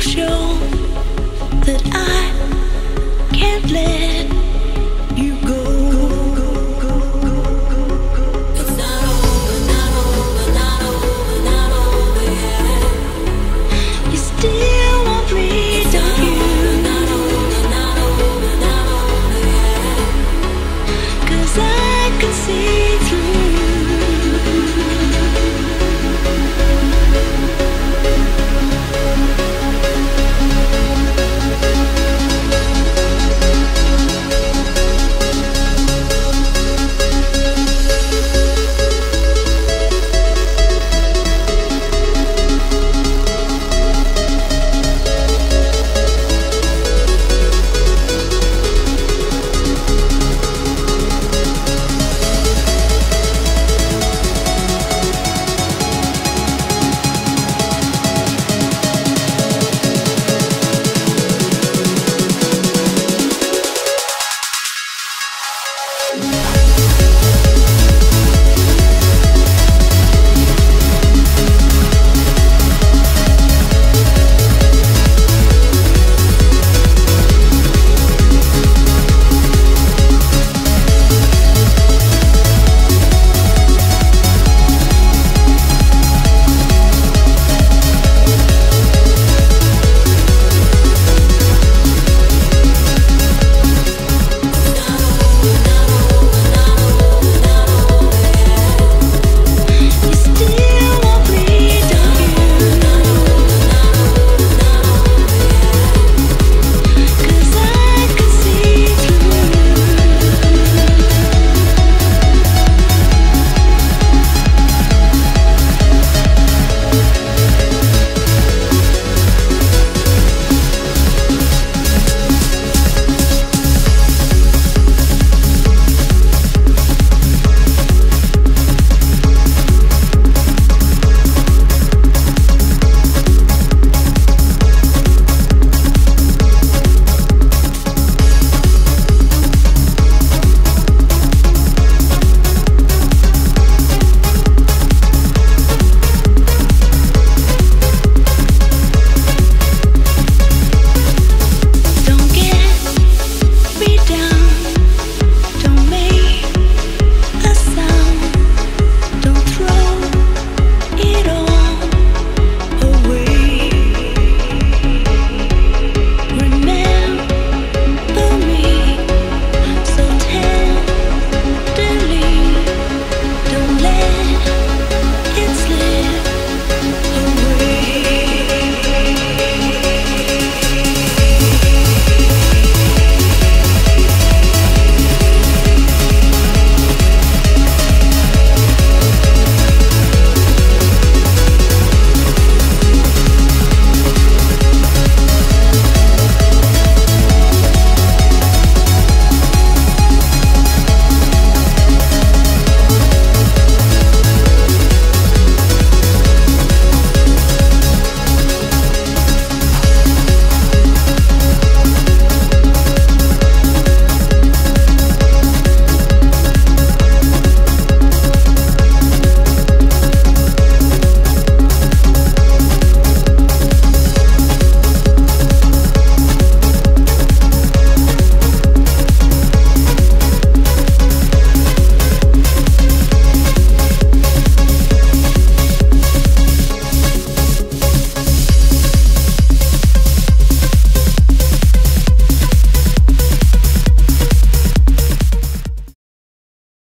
show that I can't let